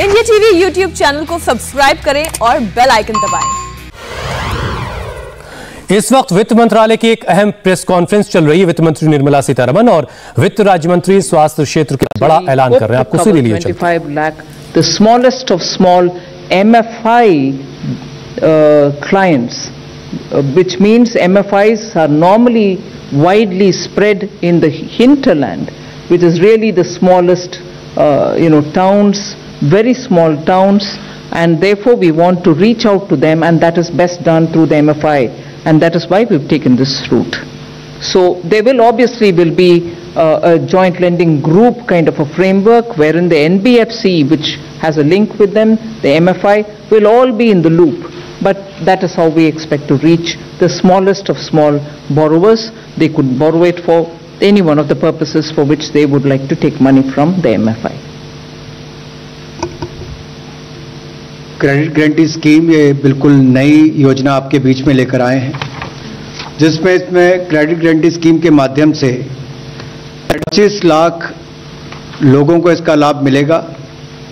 India TV YouTube channel को subscribe करें और बेल आइकन दबाएँ। इस वक्त वित्त मंत्रालय की एक अहम प्रेस कॉन्फ्रेंस चल रही है। वित्त मंत्री निर्मला सीतारमन और वित्त राज्य मंत्री स्वास्थ्य क्षेत्र का बड़ा ऐलान कर रहे हैं। आपको सी लिए smallest of small M F I clients which means M F I are normally widely spread in the which is really the smallest you know towns very small towns, and therefore we want to reach out to them, and that is best done through the MFI, and that is why we've taken this route. So there will obviously will be uh, a joint lending group kind of a framework wherein the NBFC, which has a link with them, the MFI, will all be in the loop. But that is how we expect to reach the smallest of small borrowers. They could borrow it for any one of the purposes for which they would like to take money from the MFI. Credit guarantee scheme ये बिल्कुल नई योजना आपके बीच में लेकर आए हैं, जिसमें इसमें क्रेडिट गारंटी स्कीम के माध्यम से 25 लाख लोगों को इसका लाभ मिलेगा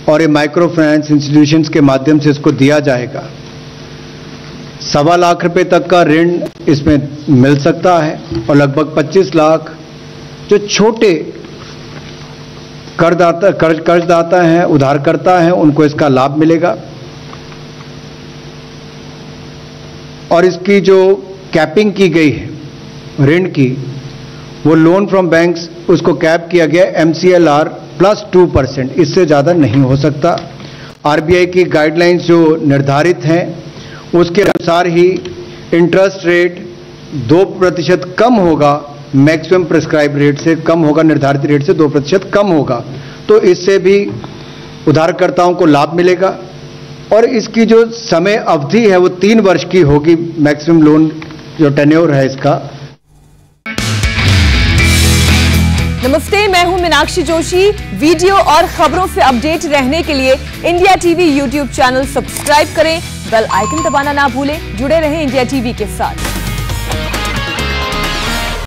और ये माइक्रो फाइनेंस इंस्टीट्यूशंस के माध्यम से इसको दिया जाएगा। सवा लाख रुपए तक का ऋण इसमें मिल सकता है और लगभग 25 लाख जो छोटे करदाता, कर्ज, कर्जदाता हैं, उधारकर्ता हैं, उनको इसका लाभ मिलेगा। और इसकी जो कैपिंग की गई है, ऋण की, वो लोन फ्रॉम बैंक्स उसको कैप किया गया M C L R plus two percent इससे ज़्यादा नहीं हो सकता। आरबीआई की गाइडलाइंस जो निर्धारित हैं, उसके अनुसार ही इंटरेस्ट रेट दो प्रतिशत कम होगा मैक्सिमम प्रिस्क्राइब रेट से कम होगा, निर्धारित रेट से दो प्रतिशत कम होगा। तो इससे भी उधारकर्ताओं को लाभ मिलेगा और इसकी जो समय अवधि है वो तीन वर्ष की होगी मैक्सिमम लोन, जो टेन्योर है इसका। नमस्ते, मैं हूँ मीनाक्षी जोशी। वीडियो और खबरों से अपडेट रहने के लिए India TV YouTube channel subscribe करें। बेल आइकन दबाना ना भूलें। जुड़े रहें इंडिया टीवी के साथ।